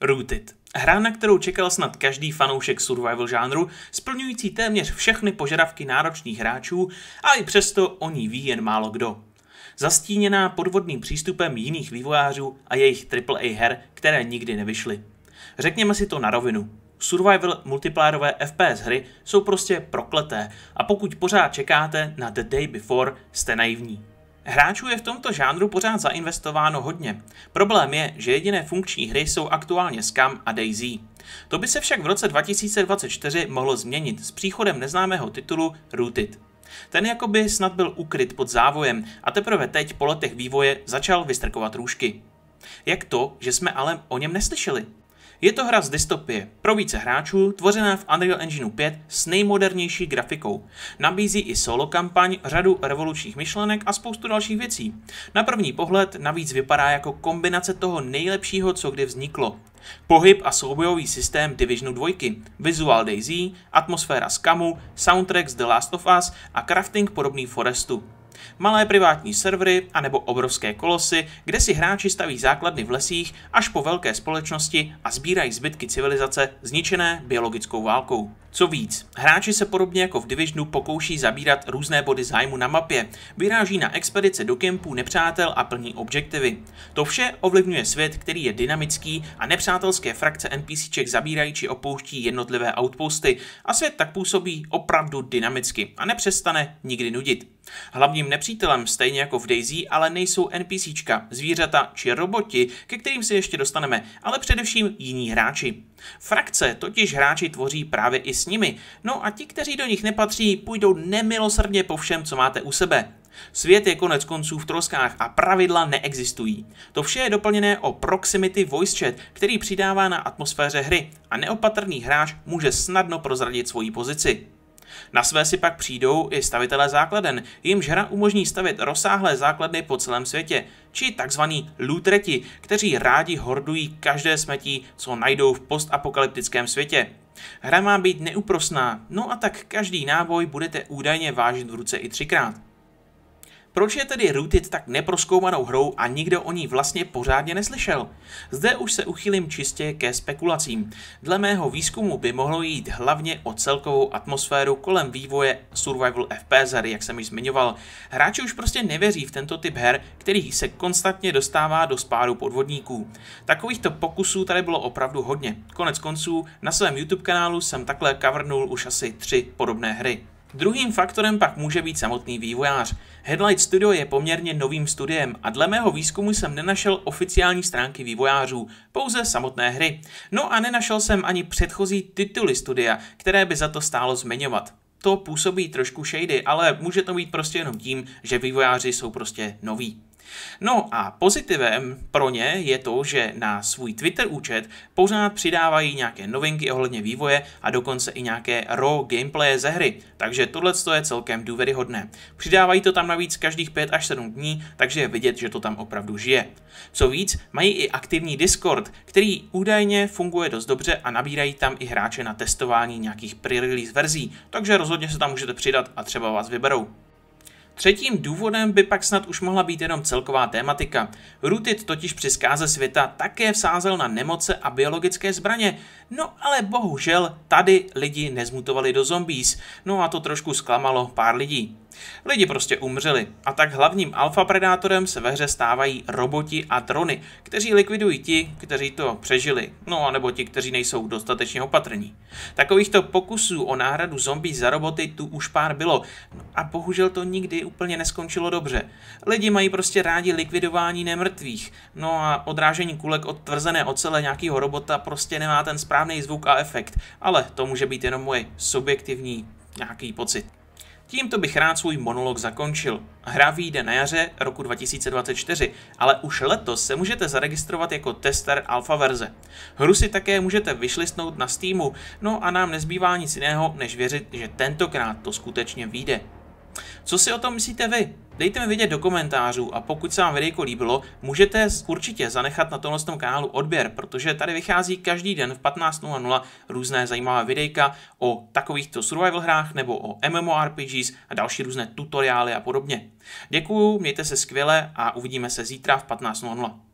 Rooted. Hra, na kterou čekal snad každý fanoušek survival žánru, splňující téměř všechny požadavky náročných hráčů a i přesto o ní ví jen málo kdo. Zastíněná podvodným přístupem jiných vývojářů a jejich AAA her, které nikdy nevyšly. Řekněme si to na rovinu. Survival multiplayerové FPS hry jsou prostě prokleté a pokud pořád čekáte na The Day Before, jste naivní. Hráčů je v tomto žánru pořád zainvestováno hodně. Problém je, že jediné funkční hry jsou aktuálně Scam a DayZ. To by se však v roce 2024 mohlo změnit s příchodem neznámého titulu Rooted. Ten jakoby snad byl ukryt pod závojem a teprve teď po letech vývoje začal vystrkovat růžky. Jak to, že jsme ale o něm neslyšeli? Je to hra z dystopie pro více hráčů, tvořená v Unreal Engine 5 s nejmodernější grafikou. Nabízí i solo kampaň, řadu revolučních myšlenek a spoustu dalších věcí. Na první pohled navíc vypadá jako kombinace toho nejlepšího, co kdy vzniklo. Pohyb a soubojový systém Divisionu 2, Visual Daisy, atmosféra z Kamu, soundtrack z The Last of Us a crafting podobný Forestu malé privátní servery anebo obrovské kolosy, kde si hráči staví základny v lesích až po velké společnosti a sbírají zbytky civilizace zničené biologickou válkou. Co víc, hráči se podobně jako v Divisionu pokouší zabírat různé body zájmu na mapě, vyráží na expedice do kempů nepřátel a plní objektivy. To vše ovlivňuje svět, který je dynamický a nepřátelské frakce NPCček zabírají či opouští jednotlivé outposty a svět tak působí opravdu dynamicky a nepřestane nikdy nudit. Hlavním nepřítelem, stejně jako v Daisy, ale nejsou NPCčka, zvířata či roboti, ke kterým se ještě dostaneme, ale především jiní hráči. Frakce totiž hráči tvoří právě i s nimi, no a ti, kteří do nich nepatří, půjdou nemilosrdně po všem, co máte u sebe. Svět je konec konců v troskách a pravidla neexistují. To vše je doplněné o proximity voice chat, který přidává na atmosféře hry a neopatrný hráč může snadno prozradit svoji pozici. Na své si pak přijdou i stavitelé základen, jimž hra umožní stavit rozsáhlé základny po celém světě, či takzvaní lootreti, kteří rádi hordují každé smetí, co najdou v postapokalyptickém světě. Hra má být neúprosná, no a tak každý náboj budete údajně vážit v ruce i třikrát. Proč je tedy Rooted tak neproskoumanou hrou a nikdo o ní vlastně pořádně neslyšel? Zde už se uchylím čistě ke spekulacím. Dle mého výzkumu by mohlo jít hlavně o celkovou atmosféru kolem vývoje survival FPS jak jsem již zmiňoval. Hráči už prostě nevěří v tento typ her, který se konstantně dostává do spáru podvodníků. Takovýchto pokusů tady bylo opravdu hodně. Konec konců, na svém YouTube kanálu jsem takhle covernu už asi tři podobné hry. Druhým faktorem pak může být samotný vývojář. Headlight Studio je poměrně novým studiem a dle mého výzkumu jsem nenašel oficiální stránky vývojářů, pouze samotné hry. No a nenašel jsem ani předchozí tituly studia, které by za to stálo zmiňovat. To působí trošku shady, ale může to být prostě jenom tím, že vývojáři jsou prostě noví. No a pozitivem pro ně je to, že na svůj Twitter účet pořád přidávají nějaké novinky ohledně vývoje a dokonce i nějaké raw gameplay ze hry, takže tohle je celkem důvěryhodné. Přidávají to tam navíc každých 5 až 7 dní, takže je vidět, že to tam opravdu žije. Co víc, mají i aktivní Discord, který údajně funguje dost dobře a nabírají tam i hráče na testování nějakých pre-release verzí, takže rozhodně se tam můžete přidat a třeba vás vyberou. Třetím důvodem by pak snad už mohla být jenom celková tématika. Rooted totiž při zkáze světa také vsázel na nemoce a biologické zbraně, no ale bohužel tady lidi nezmutovali do zombies, no a to trošku zklamalo pár lidí. Lidi prostě umřeli a tak hlavním alfa predátorem se ve hře stávají roboti a drony, kteří likvidují ti, kteří to přežili, no a nebo ti, kteří nejsou dostatečně opatrní. Takovýchto pokusů o náhradu zombie za roboty tu už pár bylo no a bohužel to nikdy úplně neskončilo dobře. Lidi mají prostě rádi likvidování nemrtvých, no a odrážení kulek od tvrzené ocele nějakého robota prostě nemá ten správný zvuk a efekt, ale to může být jenom moje subjektivní nějaký pocit. Tímto bych rád svůj monolog zakončil. Hra vyjde na jaře roku 2024, ale už letos se můžete zaregistrovat jako tester alfa verze. Hru si také můžete vyšlistnout na Steamu, no a nám nezbývá nic jiného, než věřit, že tentokrát to skutečně vyjde. Co si o tom myslíte vy? Dejte mi vědět do komentářů a pokud se vám videjko líbilo, můžete určitě zanechat na tomhle kanálu odběr, protože tady vychází každý den v 15.00 různé zajímavé videjka o takovýchto survival hrách nebo o MMORPGs a další různé tutoriály a podobně. Děkuju, mějte se skvěle a uvidíme se zítra v 15.00.